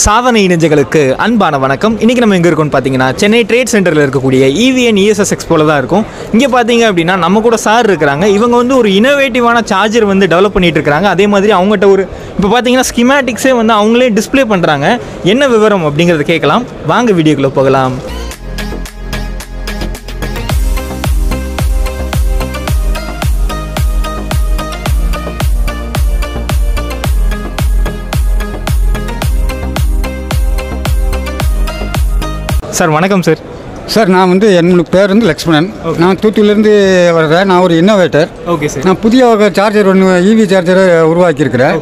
சாதனை இணைஞ்சங்களுக்கு அன்பான வணக்கம். இன்றைக்கி நம்ம எங்கே இருக்கோம்னு பார்த்தீங்கன்னா சென்னை ட்ரேட் சென்டரில் இருக்கக்கூடிய இவிஎன் இஎஸ்எஸ் எக்ஸ்போல தான் இருக்கும். இங்கே பார்த்தீங்க அப்படின்னா நம்ம கூட சார் இருக்கிறாங்க. இவங்க வந்து ஒரு இனோவேட்டிவான சார்ஜர் வந்து டெவலப் பண்ணிட்டு இருக்காங்க அதே மாதிரி அவங்ககிட்ட ஒரு இப்போ பார்த்தீங்கன்னா ஸ்கிமேட்டிக்ஸே வந்து அவங்களே டிஸ்ப்ளே பண்ணுறாங்க என்ன விவரம் அப்படிங்கிறத கேட்கலாம். வாங்க வீடியோக்குள்ளே போகலாம். சார் வணக்கம் சார். சார் நான் வந்து என்னோட பேர் வந்து லக்ஷ்மணன். நான் தூத்துக்குடியிலேருந்து வர்றேன். நான் ஒரு இன்னோவேட்டர் ஓகே சார். நான் புதிய வகை சார்ஜர் ஒன்று இவி சார்ஜரை உருவாக்கியிருக்கிறேன்.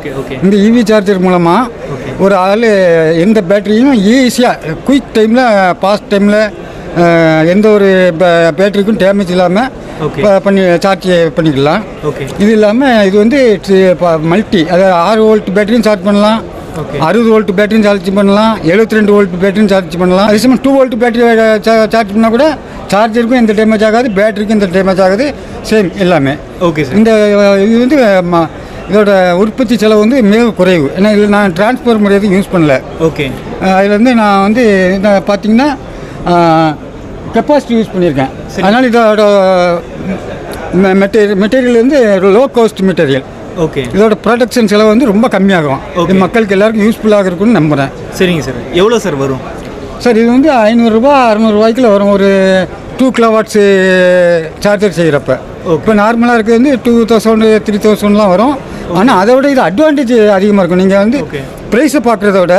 இந்த இவி சார்ஜர் மூலமாக ஒரு ஆள் எந்த பேட்டரியும் ஈஸியாக குயிக் டைமில் பாஸ்ட் டைமில் எந்த ஒரு பேட்டரிக்கும் டேமேஜ் இல்லாமல். பண்ணி சார்ஜ் பண்ணிக்கலாம். இது இல்லாமல் இது வந்து மல்டி அதாவது ஆறு வோல்ட் பேட்டரியும் சார்ஜ் பண்ணலாம். அறுபது வோல்ட் பேட்டரியும் சார்ஜ் பண்ணலாம் எழுபத்தி ரெண்டு வோல்ட் பேட்டரியும் சார்ஜ் பண்ணலாம். அதே டூ வோல்ட் பேட்டரி சார்ஜ் பண்ணால் கூட சார்ஜருக்கும் எந்த டேமேஜ் ஆகாது பேட்டரிக்கும் எந்த டேமேஜ் ஆகாது. சேம் எல்லாமே. ஓகே சார் இந்த இது வந்து இதோட உற்பத்தி செலவு வந்து மிக குறைவு. ஏன்னா இதில் நான் டிரான்ஸ்பர் முறை எதுவும் யூஸ் பண்ணல. ஓகே அஹ், இதுல வந்து நான் வந்து இந்த பார்த்தீங்கன்னா கெப்பாசிட்டி யூஸ் பண்ணியிருக்கேன். அதனால் இதோட மெட்டீரியல் மெட்டீரியல் வந்து லோ காஸ்ட் மெட்டீரியல் ஓகே இதோட ப்ரொடக்ஷன் செலவு வந்து ரொம்ப கம்மியாகும். இது மக்களுக்கு எல்லாருக்கும் யூஸ்ஃபுல்லாக இருக்கும்னு நம்புகிறேன் சரிங்க சார். எவ்வளோ சார் வரும்? சார் இது வந்து ஐநூறுரூபா அறநூறுபாய்க்குள்ள வரும். ஒரு டூ கிலோ வாட்ஸு சார்ஜர் செய்கிறப்ப இப்போ நார்மலாக இருக்கிறது வந்து டூ தௌசண்ட் த்ரீ தௌசண்ட்லாம் வரும். ஆனால் அதை விட இது அட்வான்டேஜ் அதிகமாக இருக்கும். நீங்கள் வந்து. ப்ரைஸை பார்க்குறத விட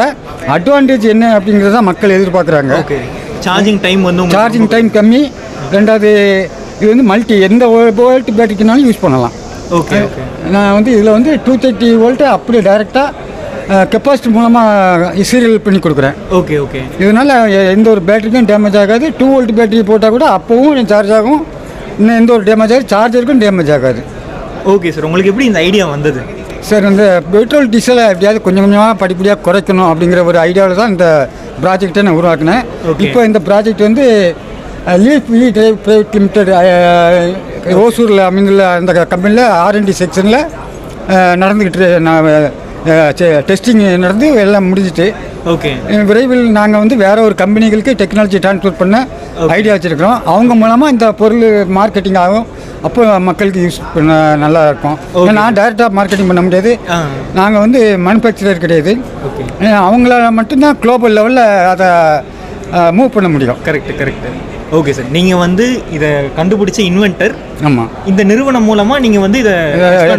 அட்வான்டேஜ் என்ன அப்படிங்கிறத மக்கள் எதிர்பார்க்குறாங்க. ஓகே சார்ஜிங் டைம் வந்து சார்ஜிங் டைம் கம்மி. ரெண்டாவது இது வந்து மல்டி எந்த வோல்ட் பேட்டரிக்குனாலும் யூஸ் பண்ணலாம். ஓகே ஓகே நான் வந்து இதில் வந்து டூ தேர்ட்டி வோல்ட்டு அப்படியே டைரெக்டாக கெப்பாசிட்டி மூலமாக சீரியல் பண்ணி கொடுக்குறேன். ஓகே ஓகே இதனால் எந்த ஒரு பேட்டரிக்கும் டேமேஜ் ஆகாது. டூ வோல்ட் பேட்டரி போட்டால் கூட அப்போவும் சார்ஜ் ஆகும். இன்னும் எந்த ஒரு டேமேஜ் ஆகாது. சார்ஜருக்கும் டேமேஜ் ஆகாது. ஓகே சார் உங்களுக்கு எப்படி இந்த ஐடியா வந்தது? சார் இந்த பெட்ரோல் டீசலை எப்படியாவது கொஞ்சம் கொஞ்சமாக படிப்படியாக குறைக்கணும் அப்படிங்கிற ஒரு ஐடியாவில் தான் இந்த ப்ராஜெக்டை நான் உருவாக்கினேன். இப்போ இந்த ப்ராஜெக்ட் வந்து Leaf E Drive private limited ஓசூரில் அமைந்துள்ள அந்த கம்பெனியில் ஆர்என்டி செக்ஷனில் நடந்துக்கிட்டு நான் டெஸ்டிங் நடந்து எல்லாம் முடிஞ்சிட்டு. ஓகே. விரைவில் நாங்கள் வந்து வேற ஒரு கம்பெனிகளுக்கு டெக்னாலஜி ட்ரான்ஸ்ஃபர் பண்ண ஐடியா வச்சுருக்கிறோம். அவங்க மூலமாக இந்த பொருள் மார்க்கெட்டிங் ஆகும். அப்போ மக்களுக்கு யூஸ் பண்ண நல்லா இருக்கும். நான் டைரெக்டாக மார்க்கெட்டிங் பண்ண முடியாது. நாங்கள் வந்து மேனுஃபேக்சரர் கிடையாது. அவங்களால மட்டும்தான் குளோபல் லெவலில் அதை மூவ் பண்ண முடியும். Correct correct okay sir. நீங்கள் வந்து இதை கண்டுபிடிச்ச இன்வென்டர் ஆமாம் இந்த நிறுவனம் மூலமாக நீங்கள் வந்து இதை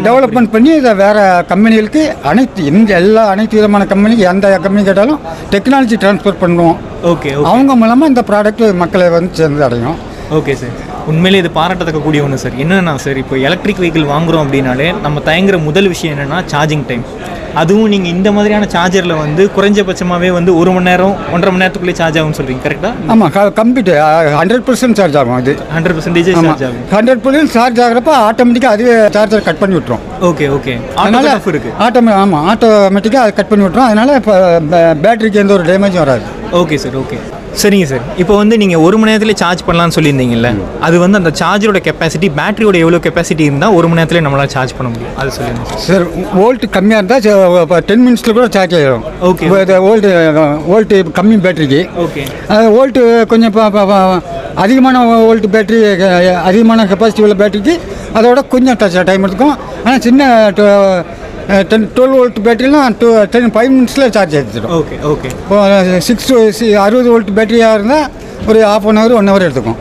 டெவலப்மெண்ட் பண்ணி இதை வேற கம்பெனிகளுக்கு அனைத்து இந்த எல்லா அனைத்து விதமான கம்பெனிக்கு எந்த கம்பெனி கேட்டாலும் டெக்னாலஜி ட்ரான்ஸ்ஃபர் பண்ணுவோம். ஓகே அவங்க மூலமாக இந்த ப்ராடக்ட் மக்களை வந்து சேர்ந்து அடையும். Okay sir. உண்மையிலே இது பாராட்டத்தக்க கூடிய ஒன்று சார். என்னென்னா சார் இப்போ எலக்ட்ரிக் வெஹிக்கிள் வாங்குறோம் அப்படின்னாலே நம்ம தயங்குற முதல் விஷயம் என்னென்னா சார்ஜிங் டைம் அதுவும் நீங்கள் இந்த மாதிரியான சார்ஜரில் வந்து குறைஞ்சபட்சமாகவே வந்து ஒரு மணி நேரம் ஒன்றரை மணி நேரத்துக்குள்ளே சார்ஜ் ஆகும்னு சொல்கிறீங்க கரெக்டாக ஆமாம் கம்ப்யூட்டர் ஹண்ட்ரட் பர்சன்ட் சார்ஜ் ஆகும் இது ஹண்ட்ரட் பர்சன்டேஜ் சார்ஜ் ஆகும். ஹண்ட்ரட் பர்சன்ட் சார்ஜ் ஆகிறப்ப ஆட்டோமேட்டிக்காக அதுவே சார்ஜர் கட் பண்ணி விட்டுரும். ஓகே ஓகே அதனால ஆட்டோ இருக்கு. ஆட்டோமே ஆமாம் ஆட்டோமேட்டிக்காக அது கட் பண்ணி விட்டுரும். அதனால இப்போ பேட்டரிக்கு எந்த ஒரு டேமேஜும் வராது. ஓகே சார் ஓகே சரிங்க சார். இப்போ வந்து நீங்கள் ஒரு மணி நேரத்தில் சார்ஜ் பண்ணலாம்னு சொல்லியிருந்தீங்கல்ல அது வந்து அந்த சார்ஜரோட கெப்பாசிட்டி பேட்டரியோட எவ்வளோ கெப்பாசிட்டி இருந்தால் ஒரு மணி நேரத்தில் நம்மளால் சார்ஜ் பண்ண முடியும். அது சொல்லுங்கள் சார். வோல்ட் கம்மியாக இருந்தால் டென் மினிட்ஸில் கூட சார்ஜ் ஆகிடும் Okay. வோல்ட் வோல்ட் கம்மி பேட்டரிக்கு ஓகே வோல்ட்டு கொஞ்சம் அதிகமான வோல்ட் பேட்டரி அதிகமான கெப்பாசிட்டி உள்ள பேட்டரிக்கு அதோட கொஞ்சம் டச் டைம் எடுத்துக்கும். ஆனால் சின்ன டென் டுவெல் வோல்ட் பேட்டரிலாம் டூ டென் ஃபைவ் மினிட்ஸில் சார்ஜ் எடுத்துடும் ஓகே ஓகே இப்போ சிக்ஸ் அறுபது வோல்ட் பேட்டரியாக இருந்தால் ஒரு half an hour one hour எடுத்துக்கும்.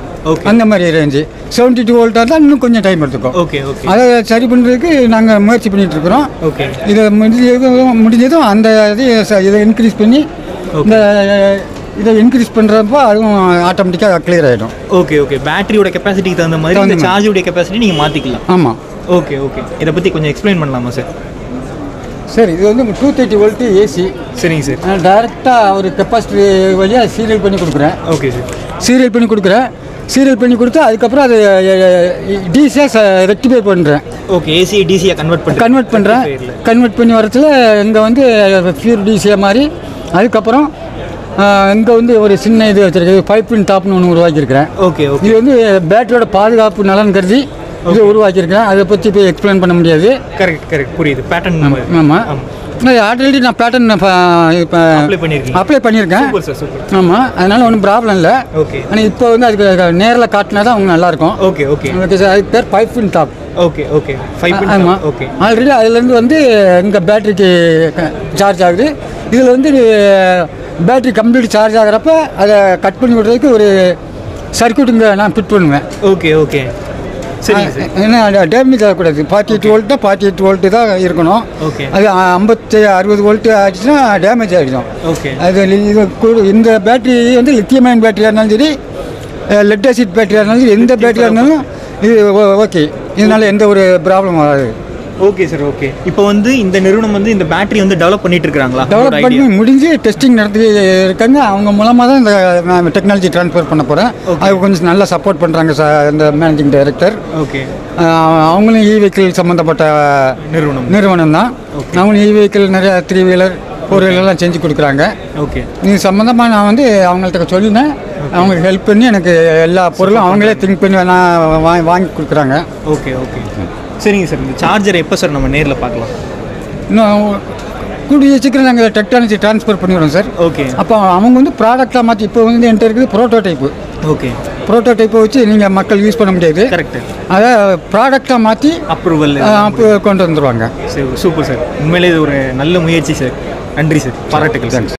அந்த மாதிரி ரேஞ்சு செவன்ட்டி டூ வோல்ட்டாக இருந்தால் இன்னும் கொஞ்சம் டைம் எடுத்துக்கும். ஓகே ஓகே அதை சரி பண்ணுறதுக்கு நாங்கள் முயற்சி பண்ணிட்டு இருக்கிறோம். ஓகே இதை முடிஞ்சதும் முடிஞ்சதும் அந்த இது இதை இன்க்ரீஸ் பண்ணி இந்த இதை இன்க்ரீஸ் பண்ணுறப்போ அதுவும் ஆட்டோமேட்டிக்காக கிளியர் ஆகிடும் ஓகே ஓகே பேட்டரியோட கெப்பாசிட்டிக்கு தகுந்த மாதிரி மாதிரி. சார்ஜோட கெப்பாசிட்டி நீங்கள் மாற்றிக்கலாம் ஆமாம் ஓகே ஓகே இதை பற்றி கொஞ்சம் எக்ஸ்பிளைன் பண்ணலாமா சார் சரி இது வந்து டூ தேர்ட்டி வோல்ட்டு ஏசி சரிங்க சார். நான் டைரெக்டாக ஒரு கெப்பாசிட்டி வழியாக சீரியல் பண்ணி கொடுக்குறேன். Okay sir. சீரியல் பண்ணி கொடுக்குறேன். சீரியல் பண்ணி கொடுத்து அதுக்கப்புறம் அது டிசியாக ரெக்டிஃபை பண்ணுறேன் ஓகே ஏசி டிசியை கன்வெர்ட் பண்ணி கன்வெர்ட் பண்ணுறேன் கன்வெர்ட் பண்ணி வரத்துல இங்கே வந்து ஃபியூர் டிசியாக மாதிரி அதுக்கப்புறம் இங்கே வந்து ஒரு சின்ன இது வச்சுருக்கேன். ஃபைவ் பின் டாப்னு ஒன்று உருவாக்கியிருக்கிறேன். ஓகே ஓகே இது வந்து பேட்டரியோட பாதுகாப்பு நலன் கருதி இது உருவாக்கியிருக்கிறேன் அதை பற்றி இப்போ எக்ஸ்பிளைன் பண்ண முடியாது. கரெக்ட் கரெக்ட் புரியுது. பேட்டர்ன் ஆமாம் ஆல்ரெடி நான் பேட்டர்ன் இப்போ அப்ளை பண்ணியிருக்கேன். ஆமாம் அதனால் ஒன்றும் ப்ராப்ளம் இல்லை. ஓகே ஆனால் இப்போ வந்து அதுக்கு நேரில் காட்டினா தான் அவங்க நல்லாயிருக்கும். ஓகே ஓகே ஓகே சார் அதுக்கு பேர் pipe fin top okay okay five ஆமாம் ஓகே ஆல்ரெடி அதுலேருந்து வந்து இங்கே பேட்டரிக்கு சார்ஜ் ஆகுது. இதில் வந்து பேட்டரி கம்ப்ளீட் சார்ஜ் ஆகிறப்ப அதை கட் பண்ணி விடுறதுக்கு ஒரு சர்க்யூட் இங்கே நான் ஃபிட் பண்ணுவேன். ஓகே ஓகே சரிங்க சார் ஏன்னா டேமேஜ் ஆகக்கூடாது. Forty eight volt forty eight volt தான் இருக்கணும். ஓகே அது ஐம்பத்தி அறுபது வோல்ட்டு ஆச்சுன்னா டேமேஜ் ஆகிடும் ஓகே அது இது கூட- இந்த பேட்டரி வந்து லித்தியமயன் பேட்டரியாக இருந்தாலும் சரி லெட் ஆசிட் பேட்டரியாக இருந்தாலும் சரி எந்த பேட்டரியாக இருந்தாலும் இது ஓகே. இதனால எந்த ஒரு ப்ராப்ளம் வராது ஓகே சார் ஓகே இப்போ வந்து இந்த நிறுவனம் வந்து இந்த பேட்டரி வந்து டெவலப் பண்ணிட்டு இருக்காங்களா டெவலப் பண்ணி முடிஞ்சு டெஸ்டிங் நடத்தி இருக்காங்க. அவங்க மூலமாக தான் இந்த டெக்னாலஜி ட்ரான்ஸ்ஃபர் பண்ண போகிறேன் அது கொஞ்சம் நல்லா சப்போர்ட் பண்ணுறாங்க சார் இந்த மேனேஜிங் டைரக்டர் ஓகே அவங்களும் இ வெஹிக்கிள் சம்மந்தப்பட்ட நிறுவனம். நிறுவனம் தான். அவங்களும் இ வெஹிக்கிள் நிறைய த்ரீ வீலர் ஃபோர் வீலர்லாம் செஞ்சு கொடுக்குறாங்க. ஓகே இது சம்மந்தமாக நான் வந்து அவங்கள்ட்ட சொல்லினேன். அவங்களுக்கு ஹெல்ப் பண்ணி எனக்கு எல்லா பொருளும் அவங்களே திங்க் பண்ணி நான் வாங்கி வாங்கி கொடுக்குறாங்க. ஓகே ஓகே சரிங்க சார் இந்த சார்ஜர் எப்போ சார் நம்ம நேரில் பார்க்கலாம்? இன்னும் கூடிய சீக்கிரம் நாங்கள் டெக்னாலஜி ட்ரான்ஸ்ஃபர் பண்ணிடுறோம் சார். ஓகே அப்போ அவங்க வந்து ப்ராடக்டாக மாற்றி இப்போ வந்து என்கிட்ட இருக்குது ப்ரோட்டோடைப்பு ஓகே ப்ரோட்டோடைப்பை வச்சு நீங்கள் மக்கள் யூஸ் பண்ண முடியாது. கரெக்ட் அதை ப்ராடக்டாக மாற்றி அப்ரூவல் அப்போ கொண்டு வந்துடுவாங்க சரி சூப்பர் சார். உண்மையிலே இது ஒரு நல்ல முயற்சி சார். நன்றி சார். பாராட்டுக்கள் சார்.